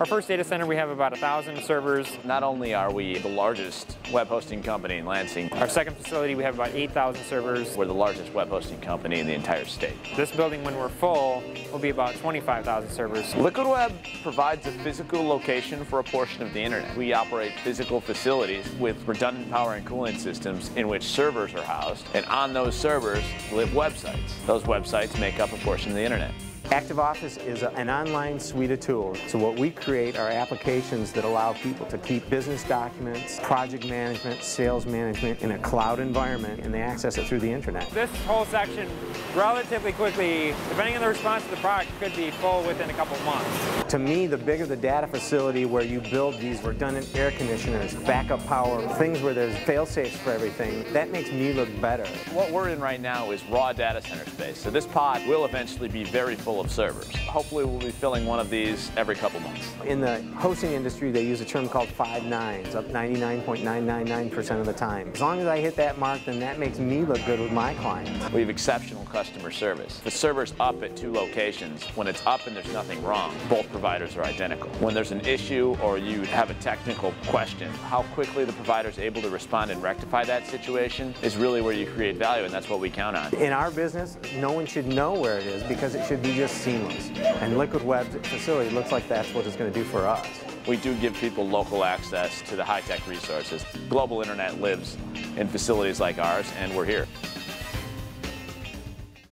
Our first data center, we have about 1,000 servers. Not only are we the largest web hosting company in Lansing, Our second facility, we have about 8,000 servers. we're the largest web hosting company in the entire state. This building, when we're full, will be about 25,000 servers. Liquid Web provides a physical location for a portion of the internet. We operate physical facilities with redundant power and cooling systems in which servers are housed, and on those servers live websites. Those websites make up a portion of the internet. ActiveOffice is a- an online suite of tools. So what we create are applications that allow people to keep business documents, project management, sales management in a cloud environment, and they access it through the internet. This whole section, relatively quickly, depending on the response to the product, could be full within a couple months. To me, the bigger the data facility where you build these redundant air conditioners, backup power, things where there's fail-safes for everything, that makes me look better. What we're in right now is raw data center space. So this pod will eventually be very full of servers. Hopefully we'll be filling one of these every couple months. In the hosting industry, they use a term called five nines, up 99.999% of the time. As long as I hit that mark, then that makes me look good with my clients. We have exceptional customer service. The server's up at two locations. When it's up and there's nothing wrong, both providers are identical. When there's an issue or you have a technical question, how quickly the provider is able to respond and rectify that situation is really where you create value, and that's what we count on. In our business, no one should know where it is because it should be just seamless. And Liquid Web's facility looks like that's what it's going to do for us. We do give people local access to the high-tech resources. Global internet lives in facilities like ours, and we're here.